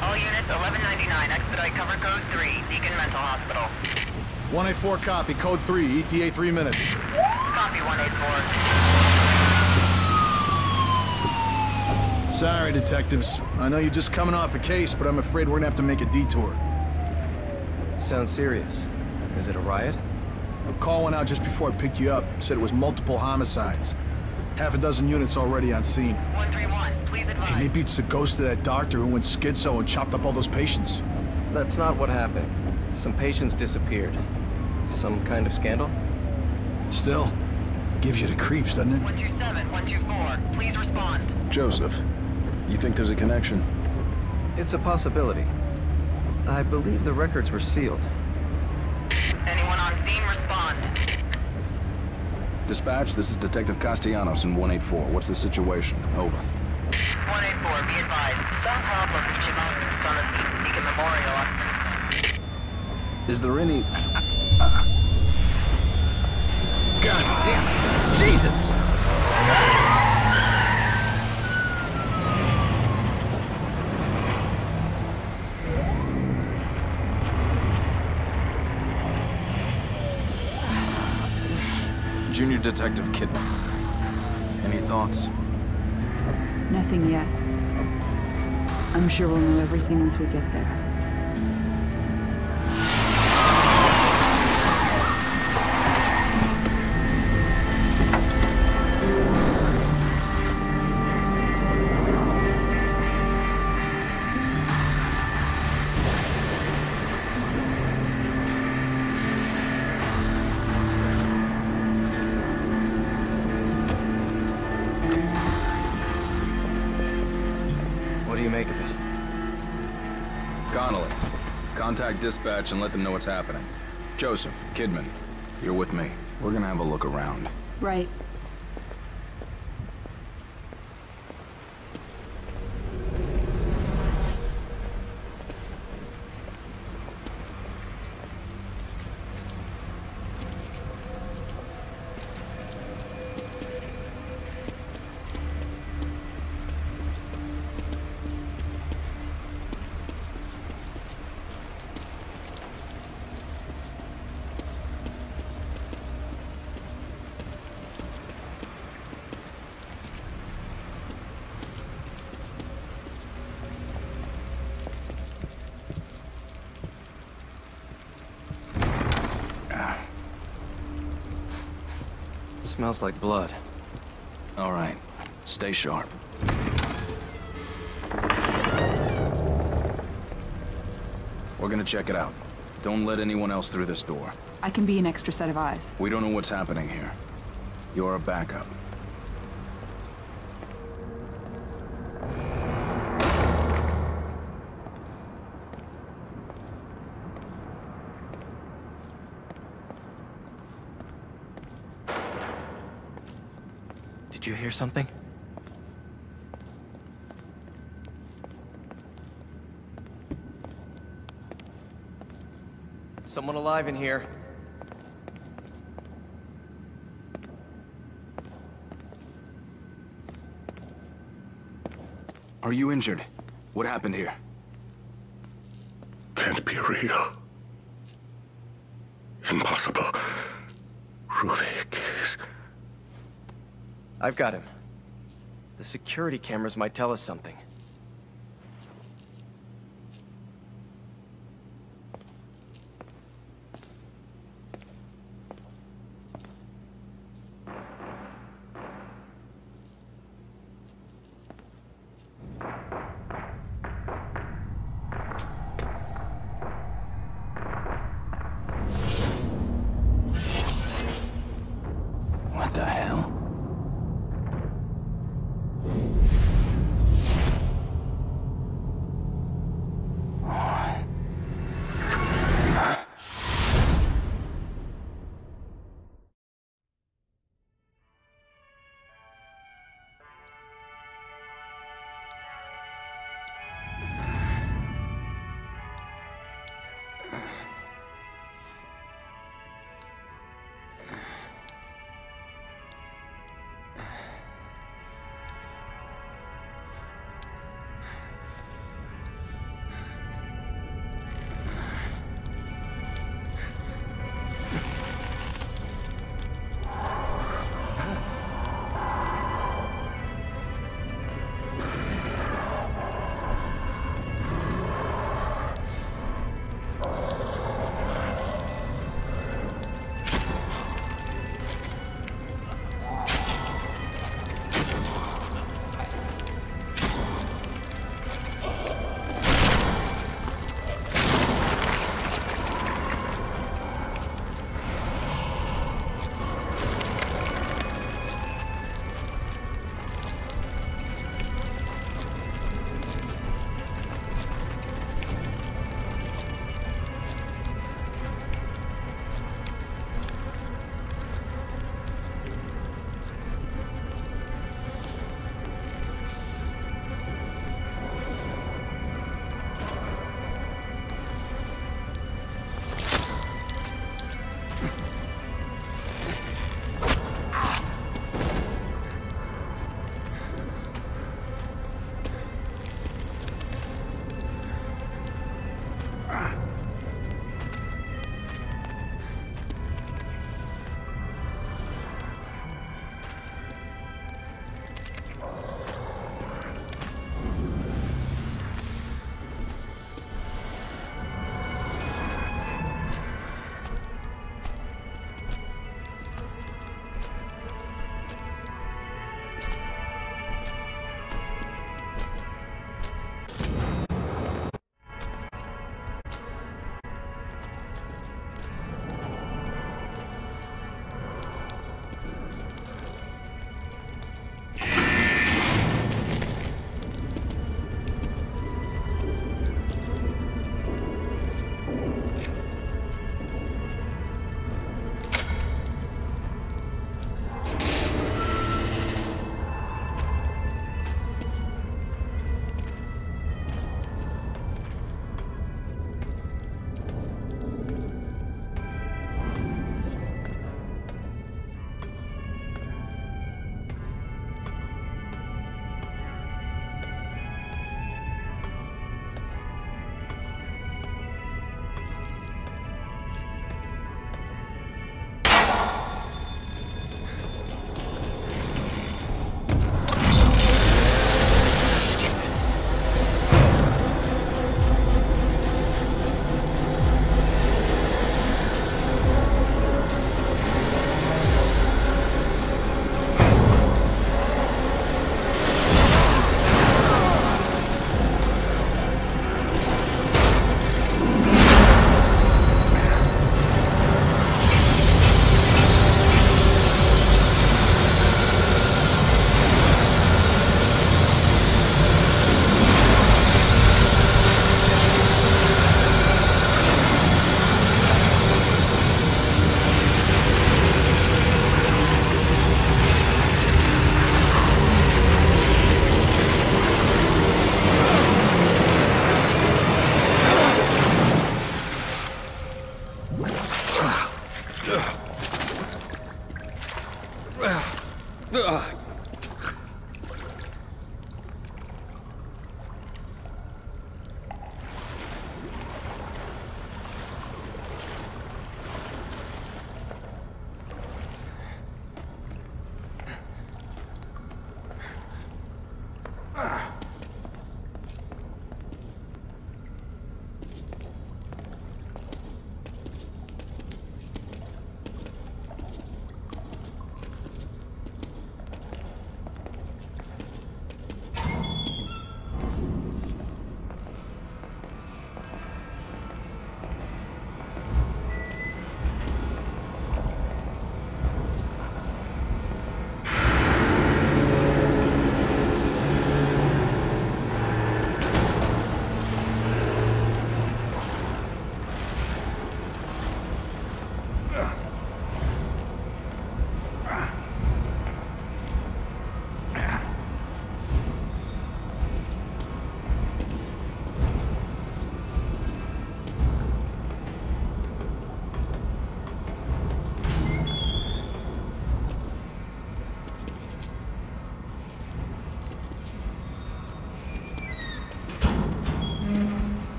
All units 1199, expedite cover code 3, Beacon Mental Hospital. 184 copy, code 3, ETA 3 minutes. Copy 184. Sorry, detectives. I know you're just coming off a case, but I'm afraid we're gonna have to make a detour. Sounds serious. Is it a riot? A call went out just before I picked you up. Said it was multiple homicides. Half a dozen units already on scene. 131, please advise. Hey, maybe it's the ghost of that doctor who went schizo and chopped up all those patients. That's not what happened. Some patients disappeared. Some kind of scandal? Still, gives you the creeps, doesn't it? 127, 124, please respond. Joseph, you think there's a connection? It's a possibility. I believe the records were sealed. Anyone on scene, respond. Dispatch, this is Detective Castellanos in 184. What's the situation? Over. 184, be advised. Some problem reaching out on the Beacon Memorial. Is there any... God damn it! Jesus! Junior Detective Kidman. Any thoughts? Nothing yet. I'm sure we'll know everything once we get there. You make of it? Connolly, contact dispatch and let them know what's happening. Joseph, Kidman, you're with me. We're gonna have a look around. Right. Smells like blood. All right, stay sharp. We're gonna check it out. Don't let anyone else through this door. I can be an extra set of eyes. We don't know what's happening here. You're a backup. Did you hear something? Someone alive in here. Are you injured? What happened here? Can't be real. Impossible. Ruvik is... I've got him. The security cameras might tell us something.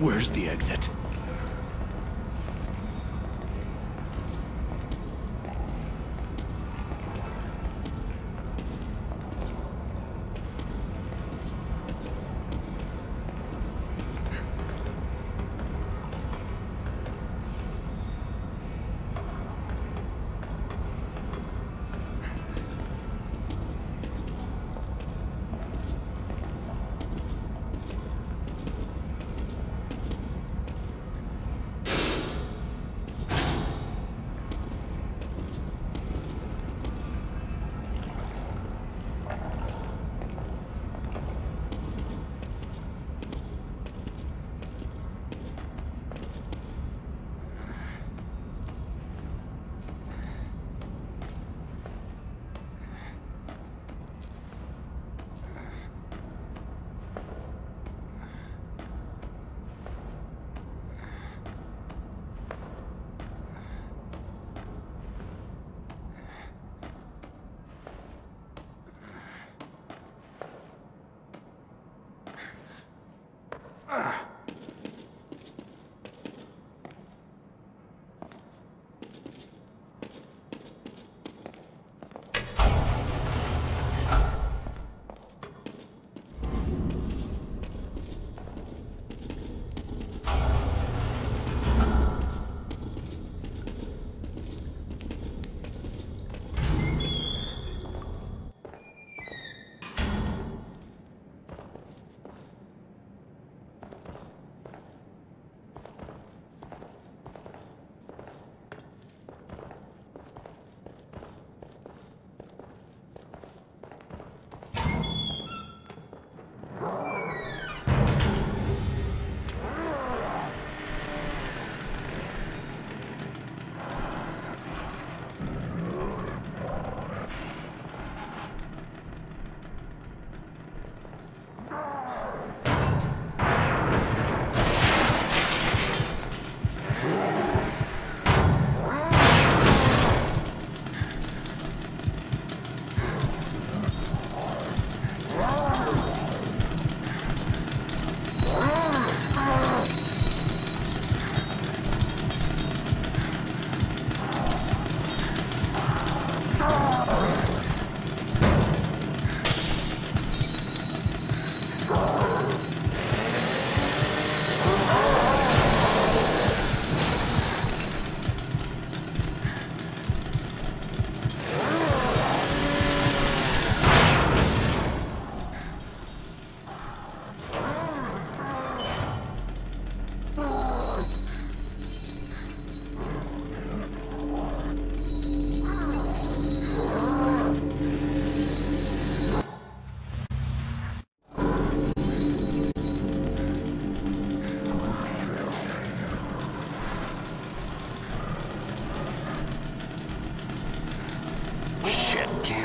Where's the exit?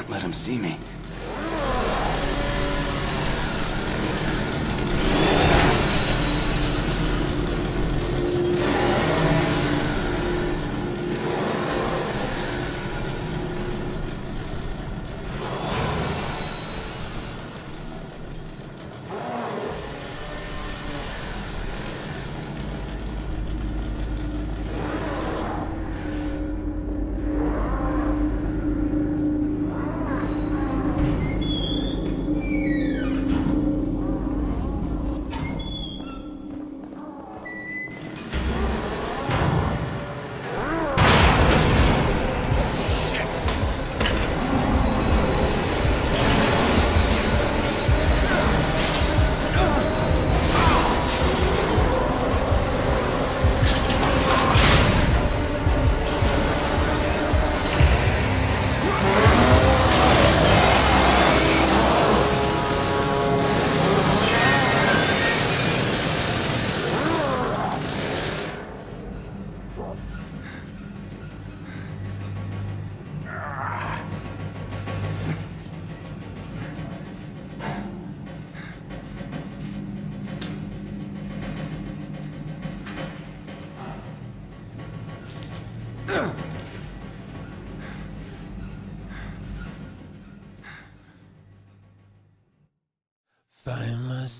Let him see me.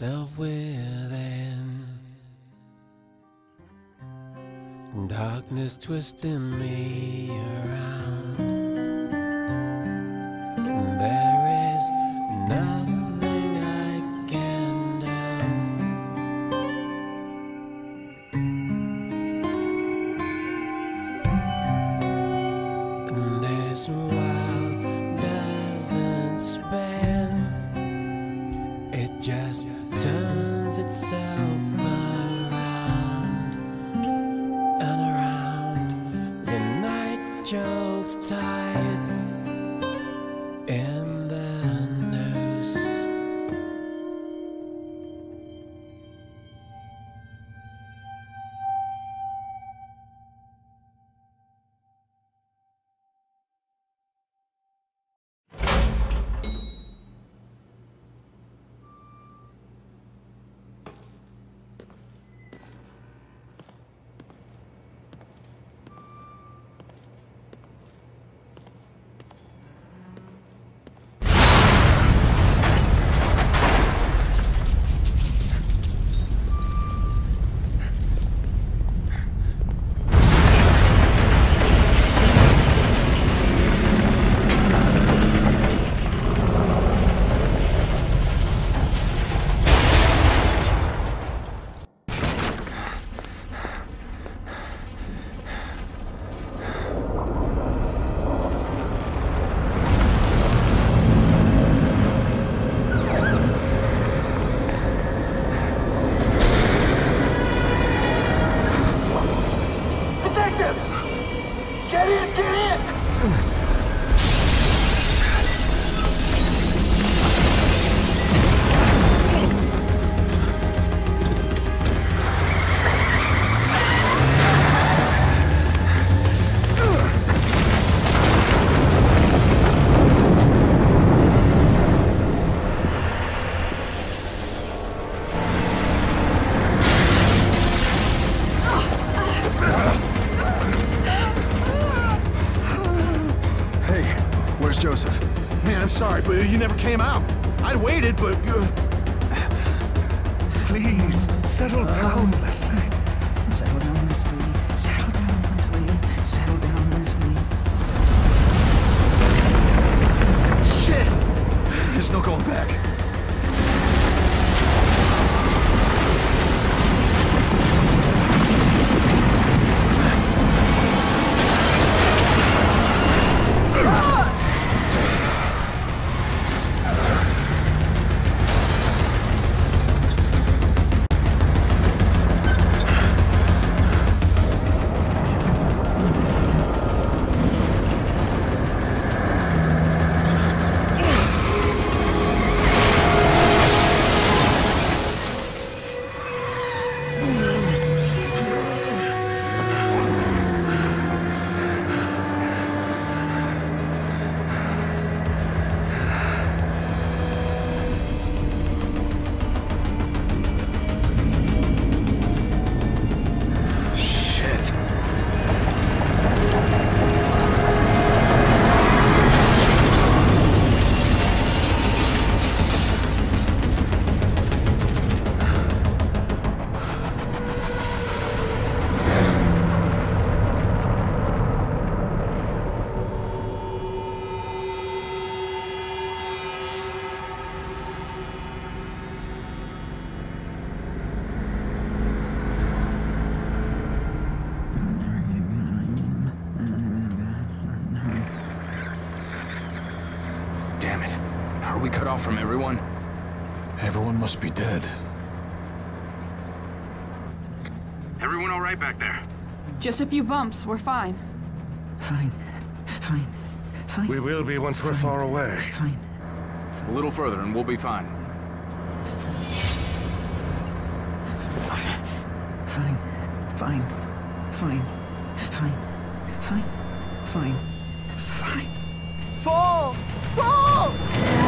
myself within. Darkness twisting me around. There is nothing. Where's Joseph? Man, I'm sorry, but you never came out. I'd waited, but... Uh, Please, settle down, Leslie. cut off from everyone? Everyone must be dead. Everyone all right back there? Just a few bumps. We're fine. Fine. Fine. Fine. We will be once we're far away. Fine. A little further and we'll be fine. Fine. Fine. Fine. Fine. Fine. Fine. Fine. Fall! Fall!